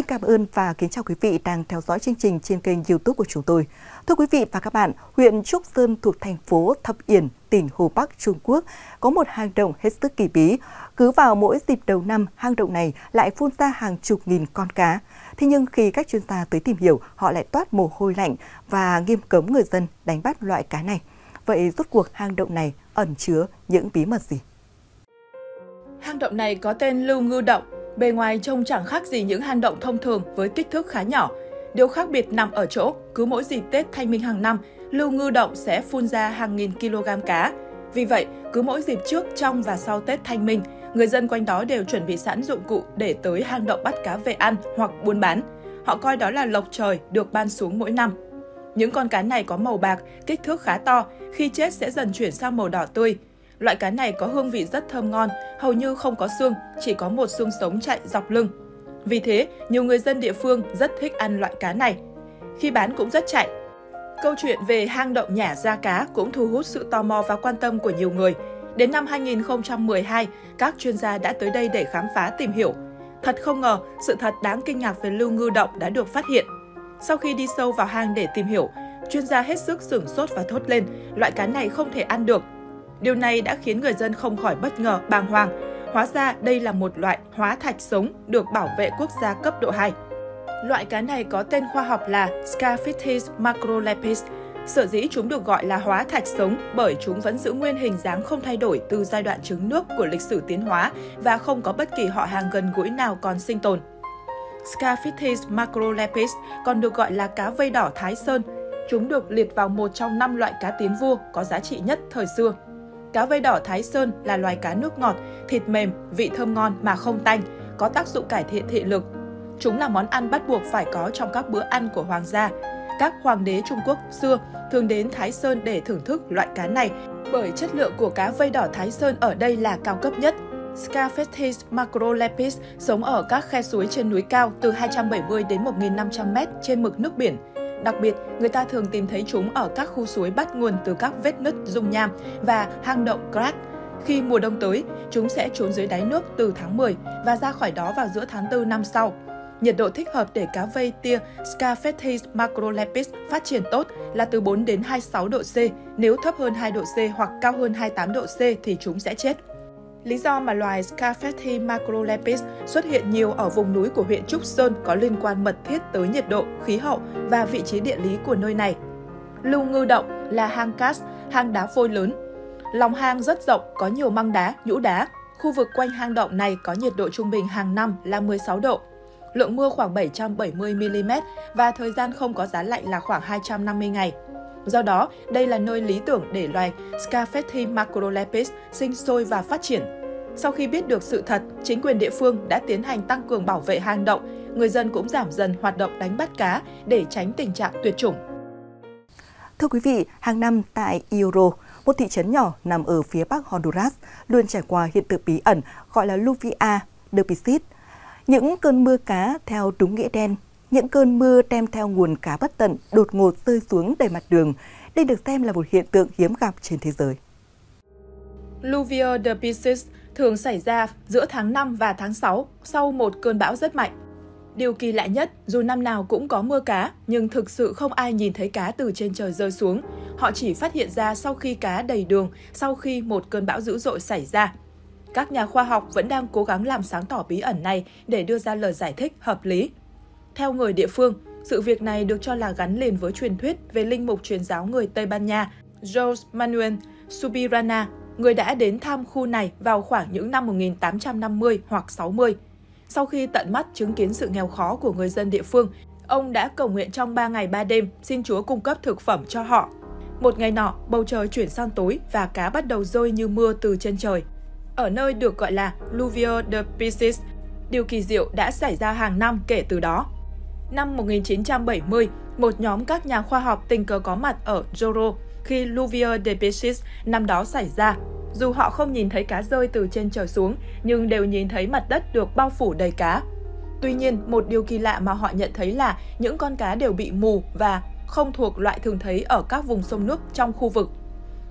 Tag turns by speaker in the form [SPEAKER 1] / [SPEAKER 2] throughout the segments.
[SPEAKER 1] Xin cảm ơn và kính chào quý vị đang theo dõi chương trình trên kênh youtube của chúng tôi. Thưa quý vị và các bạn, huyện Trúc Sơn thuộc thành phố Thập Yển, tỉnh Hồ Bắc, Trung Quốc có một hang động hết sức kỳ bí. Cứ vào mỗi dịp đầu năm, hang động này lại phun ra hàng chục nghìn con cá. Thế nhưng khi các chuyên gia tới tìm hiểu, họ lại toát mồ hôi lạnh và nghiêm cấm người dân đánh bắt loại cá này. Vậy rốt cuộc hang động này ẩn chứa những bí mật gì?
[SPEAKER 2] Hang động này có tên Lưu Ngư Động, bề ngoài trông chẳng khác gì những hang động thông thường với kích thước khá nhỏ. Điều khác biệt nằm ở chỗ, cứ mỗi dịp Tết Thanh Minh hàng năm, Lưu Ngư Động sẽ phun ra hàng nghìn kg cá. Vì vậy, cứ mỗi dịp trước, trong và sau Tết Thanh Minh, người dân quanh đó đều chuẩn bị sẵn dụng cụ để tới hang động bắt cá về ăn hoặc buôn bán. Họ coi đó là lộc trời được ban xuống mỗi năm. Những con cá này có màu bạc, kích thước khá to, khi chết sẽ dần chuyển sang màu đỏ tươi. Loại cá này có hương vị rất thơm ngon, hầu như không có xương, chỉ có một xương sống chạy dọc lưng. Vì thế, nhiều người dân địa phương rất thích ăn loại cá này. Khi bán cũng rất chạy. Câu chuyện về hang động nhả ra cá cũng thu hút sự tò mò và quan tâm của nhiều người. Đến năm 2012, các chuyên gia đã tới đây để khám phá tìm hiểu. Thật không ngờ, sự thật đáng kinh ngạc về lưu ngư động đã được phát hiện. Sau khi đi sâu vào hang để tìm hiểu, chuyên gia hết sức sửng sốt và thốt lên, loại cá này không thể ăn được. Điều này đã khiến người dân không khỏi bất ngờ, bàng hoàng. Hóa ra đây là một loại hóa thạch sống được bảo vệ quốc gia cấp độ 2. Loại cá này có tên khoa học là Scaphithis macrolepis. Sở dĩ chúng được gọi là hóa thạch sống bởi chúng vẫn giữ nguyên hình dáng không thay đổi từ giai đoạn trứng nước của lịch sử tiến hóa và không có bất kỳ họ hàng gần gũi nào còn sinh tồn. Scaphithis macrolepis còn được gọi là cá vây đỏ Thái Sơn. Chúng được liệt vào một trong năm loại cá tiến vua có giá trị nhất thời xưa. Cá vây đỏ Thái Sơn là loài cá nước ngọt, thịt mềm, vị thơm ngon mà không tanh, có tác dụng cải thiện thị lực. Chúng là món ăn bắt buộc phải có trong các bữa ăn của hoàng gia. Các hoàng đế Trung Quốc xưa thường đến Thái Sơn để thưởng thức loại cá này bởi chất lượng của cá vây đỏ Thái Sơn ở đây là cao cấp nhất. Scarfetes macrolepis sống ở các khe suối trên núi cao từ 270 đến 1.500 m trên mực nước biển. Đặc biệt, người ta thường tìm thấy chúng ở các khu suối bắt nguồn từ các vết nứt dung nham và hang động crack. Khi mùa đông tới, chúng sẽ trốn dưới đáy nước từ tháng 10 và ra khỏi đó vào giữa tháng 4 năm sau. Nhiệt độ thích hợp để cá vây tia Scarfetes macrolepis phát triển tốt là từ 4 đến 26 độ C. Nếu thấp hơn 2 độ C hoặc cao hơn 28 độ C thì chúng sẽ chết. Lý do mà loài Scarfetti macrolepis xuất hiện nhiều ở vùng núi của huyện Trúc Sơn có liên quan mật thiết tới nhiệt độ, khí hậu và vị trí địa lý của nơi này. Lưu Ngư Động là hang cát, hang đá vôi lớn. Lòng hang rất rộng, có nhiều măng đá, nhũ đá. Khu vực quanh hang động này có nhiệt độ trung bình hàng năm là 16 độ. Lượng mưa khoảng 770mm và thời gian không có giá lạnh là khoảng 250 ngày. Do đó, đây là nơi lý tưởng để loài Scarfetti macrolepis sinh sôi và phát triển. Sau khi biết được sự thật, chính quyền địa phương đã tiến hành tăng cường bảo vệ hang động, người dân cũng giảm dần hoạt động đánh bắt cá để tránh tình trạng tuyệt chủng.
[SPEAKER 1] Thưa quý vị, hàng năm tại Euro, một thị trấn nhỏ nằm ở phía bắc Honduras, luôn trải qua hiện tượng bí ẩn gọi là Luvia de Piscis. Những cơn mưa cá theo đúng nghĩa đen những cơn mưa đem theo nguồn cá bất tận đột ngột rơi xuống đầy mặt đường. Đây được xem là một hiện tượng hiếm gặp trên thế giới.
[SPEAKER 2] Luvia de Pisces thường xảy ra giữa tháng 5 và tháng 6 sau một cơn bão rất mạnh. Điều kỳ lạ nhất, dù năm nào cũng có mưa cá, nhưng thực sự không ai nhìn thấy cá từ trên trời rơi xuống. Họ chỉ phát hiện ra sau khi cá đầy đường, sau khi một cơn bão dữ dội xảy ra. Các nhà khoa học vẫn đang cố gắng làm sáng tỏ bí ẩn này để đưa ra lời giải thích hợp lý. Theo người địa phương, sự việc này được cho là gắn liền với truyền thuyết về linh mục truyền giáo người Tây Ban Nha Jose Manuel Subirana, người đã đến thăm khu này vào khoảng những năm 1850 hoặc 60. Sau khi tận mắt chứng kiến sự nghèo khó của người dân địa phương, ông đã cầu nguyện trong 3 ngày 3 đêm xin Chúa cung cấp thực phẩm cho họ. Một ngày nọ, bầu trời chuyển sang tối và cá bắt đầu rơi như mưa từ trên trời. Ở nơi được gọi là Luvio de Pisces, điều kỳ diệu đã xảy ra hàng năm kể từ đó. Năm 1970, một nhóm các nhà khoa học tình cờ có mặt ở Joro khi Luvia de Pisces năm đó xảy ra. Dù họ không nhìn thấy cá rơi từ trên trời xuống, nhưng đều nhìn thấy mặt đất được bao phủ đầy cá. Tuy nhiên, một điều kỳ lạ mà họ nhận thấy là những con cá đều bị mù và không thuộc loại thường thấy ở các vùng sông nước trong khu vực.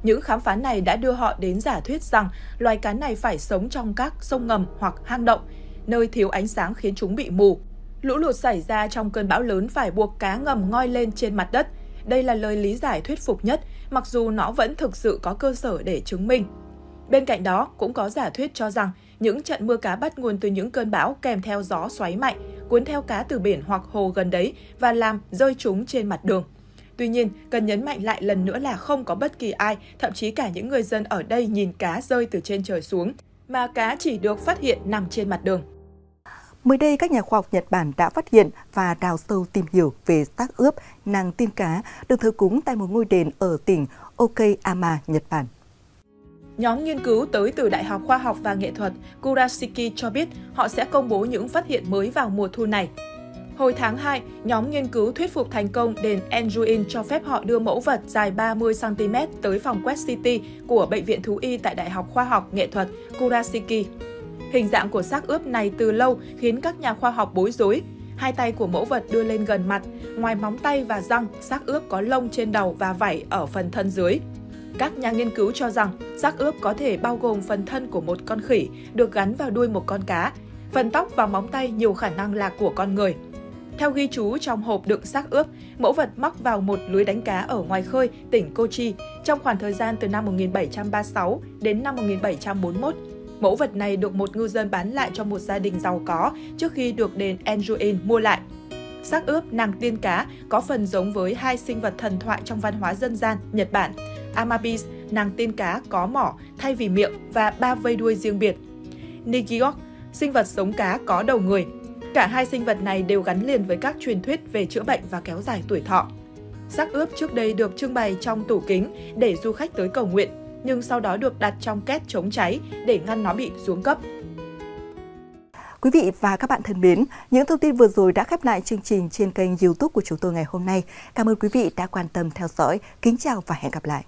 [SPEAKER 2] Những khám phá này đã đưa họ đến giả thuyết rằng loài cá này phải sống trong các sông ngầm hoặc hang động, nơi thiếu ánh sáng khiến chúng bị mù. Lũ lụt xảy ra trong cơn bão lớn phải buộc cá ngầm ngoi lên trên mặt đất. Đây là lời lý giải thuyết phục nhất, mặc dù nó vẫn thực sự có cơ sở để chứng minh. Bên cạnh đó, cũng có giả thuyết cho rằng những trận mưa cá bắt nguồn từ những cơn bão kèm theo gió xoáy mạnh, cuốn theo cá từ biển hoặc hồ gần đấy và làm rơi chúng trên mặt đường. Tuy nhiên, cần nhấn mạnh lại lần nữa là không có bất kỳ ai, thậm chí cả những người dân ở đây nhìn cá rơi từ trên trời xuống, mà cá chỉ được phát hiện nằm trên mặt đường.
[SPEAKER 1] Mới đây, các nhà khoa học Nhật Bản đã phát hiện và đào sâu tìm hiểu về xác ướp nàng tiên cá được thờ cúng tại một ngôi đền ở tỉnh Okayama, Nhật Bản.
[SPEAKER 2] Nhóm nghiên cứu tới từ Đại học Khoa học và Nghệ thuật Kurashiki cho biết họ sẽ công bố những phát hiện mới vào mùa thu này. Hồi tháng 2, nhóm nghiên cứu thuyết phục thành công đền Enjuin cho phép họ đưa mẫu vật dài 30cm tới phòng Quest City của Bệnh viện Thú y tại Đại học Khoa học Nghệ thuật Kurashiki. Hình dạng của xác ướp này từ lâu khiến các nhà khoa học bối rối. Hai tay của mẫu vật đưa lên gần mặt, ngoài móng tay và răng, xác ướp có lông trên đầu và vảy ở phần thân dưới. Các nhà nghiên cứu cho rằng xác ướp có thể bao gồm phần thân của một con khỉ được gắn vào đuôi một con cá. Phần tóc và móng tay nhiều khả năng là của con người. Theo ghi chú trong hộp đựng xác ướp, mẫu vật mắc vào một lưới đánh cá ở ngoài khơi, tỉnh Kochi, trong khoảng thời gian từ năm 1736 đến năm 1741. Mẫu vật này được một ngư dân bán lại cho một gia đình giàu có trước khi được đền Enjuin mua lại. Xác ướp nàng tiên cá có phần giống với hai sinh vật thần thoại trong văn hóa dân gian Nhật Bản. Amabis, nàng tiên cá có mỏ thay vì miệng và ba vây đuôi riêng biệt. Nigiok, sinh vật sống cá có đầu người. Cả hai sinh vật này đều gắn liền với các truyền thuyết về chữa bệnh và kéo dài tuổi thọ. Xác ướp trước đây được trưng bày trong tủ kính để du khách tới cầu nguyện, nhưng sau đó được đặt trong két chống cháy để ngăn nó bị xuống cấp.
[SPEAKER 1] Quý vị và các bạn thân mến, những thông tin vừa rồi đã khép lại chương trình trên kênh YouTube của chúng tôi ngày hôm nay. Cảm ơn quý vị đã quan tâm theo dõi. Kính chào và hẹn gặp lại.